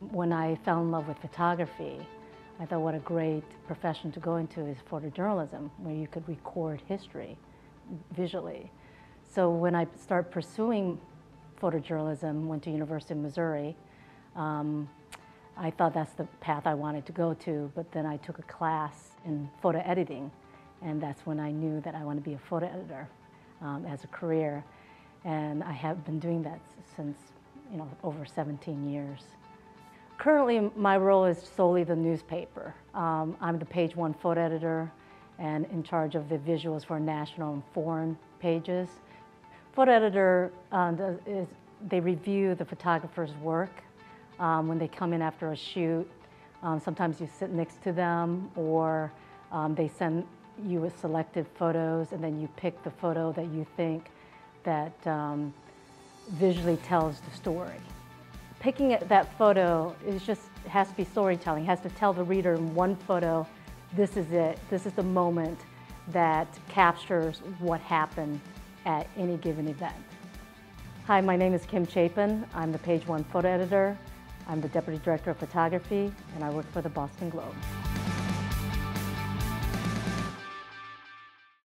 When I fell in love with photography, I thought what a great profession to go into is photojournalism, where you could record history visually. So when I started pursuing photojournalism, went to University of Missouri, um, I thought that's the path I wanted to go to, but then I took a class in photo editing, and that's when I knew that I wanted to be a photo editor um, as a career. And I have been doing that since, you know, over 17 years. Currently, my role is solely the newspaper. Um, I'm the page one photo editor and in charge of the visuals for national and foreign pages. Photo editor uh, is, they review the photographer's work um, when they come in after a shoot. Um, sometimes you sit next to them or um, they send you a selected photos and then you pick the photo that you think that um, visually tells the story picking that photo is just has to be storytelling, has to tell the reader in one photo, this is it, this is the moment that captures what happened at any given event. Hi, my name is Kim Chapin. I'm the Page One photo editor. I'm the Deputy Director of Photography, and I work for the Boston Globe.